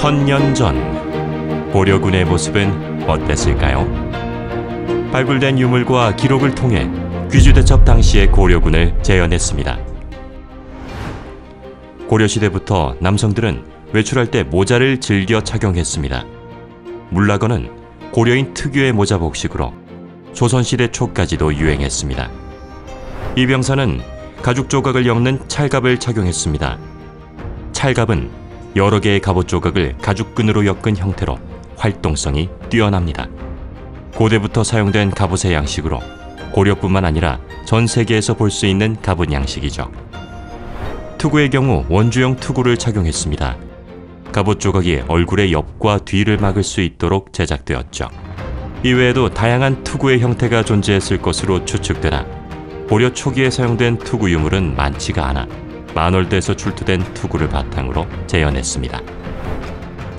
천년 전 고려군의 모습은 어땠을까요? 발굴된 유물과 기록을 통해 귀주대첩 당시의 고려군을 재현했습니다. 고려시대부터 남성들은 외출할 때 모자를 즐겨 착용했습니다. 물라거는 고려인 특유의 모자 복식으로 조선시대 초까지도 유행했습니다. 이병사는 가죽 조각을 엮는 찰갑을 착용했습니다. 찰갑은 여러 개의 갑옷 조각을 가죽끈으로 엮은 형태로 활동성이 뛰어납니다. 고대부터 사용된 갑옷의 양식으로 고려뿐만 아니라 전 세계에서 볼 수 있는 갑옷 양식이죠. 투구의 경우 원주형 투구를 착용했습니다. 갑옷 조각이 얼굴의 옆과 뒤를 막을 수 있도록 제작되었죠. 이외에도 다양한 투구의 형태가 존재했을 것으로 추측되나 고려 초기에 사용된 투구 유물은 많지가 않아 만월대에서 출토된 투구를 바탕으로 재현했습니다.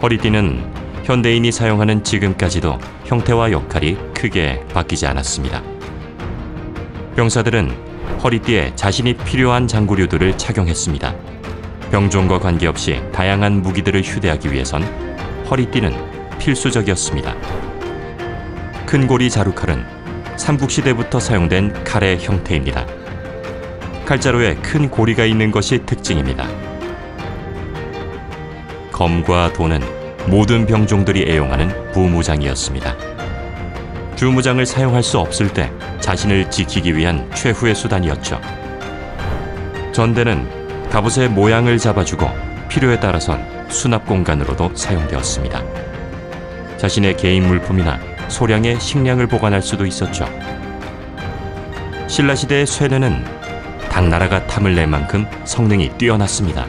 허리띠는 현대인이 사용하는 지금까지도 형태와 역할이 크게 바뀌지 않았습니다. 병사들은 허리띠에 자신이 필요한 장구류들을 착용했습니다. 병종과 관계없이 다양한 무기들을 휴대하기 위해선 허리띠는 필수적이었습니다. 큰 고리 자루칼은 삼국시대부터 사용된 칼의 형태입니다. 칼자루에 큰 고리가 있는 것이 특징입니다. 검과 도는 모든 병종들이 애용하는 부무장이었습니다. 주무장을 사용할 수 없을 때 자신을 지키기 위한 최후의 수단이었죠. 전대는 갑옷의 모양을 잡아주고 필요에 따라선 수납 공간으로도 사용되었습니다. 자신의 개인 물품이나 소량의 식량을 보관할 수도 있었죠. 신라시대의 쇠뇌는 당나라가 탐을 낼 만큼 성능이 뛰어났습니다.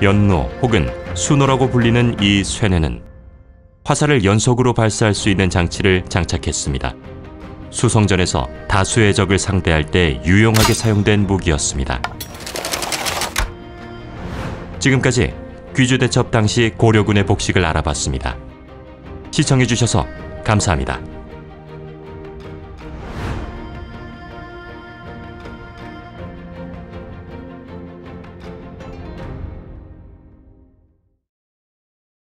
연노 혹은 수노라고 불리는 이 쇠뇌는 화살을 연속으로 발사할 수 있는 장치를 장착했습니다. 수성전에서 다수의 적을 상대할 때 유용하게 사용된 무기였습니다. 지금까지 귀주대첩 당시 고려군의 복식을 알아봤습니다. 시청해주셔서 감사합니다.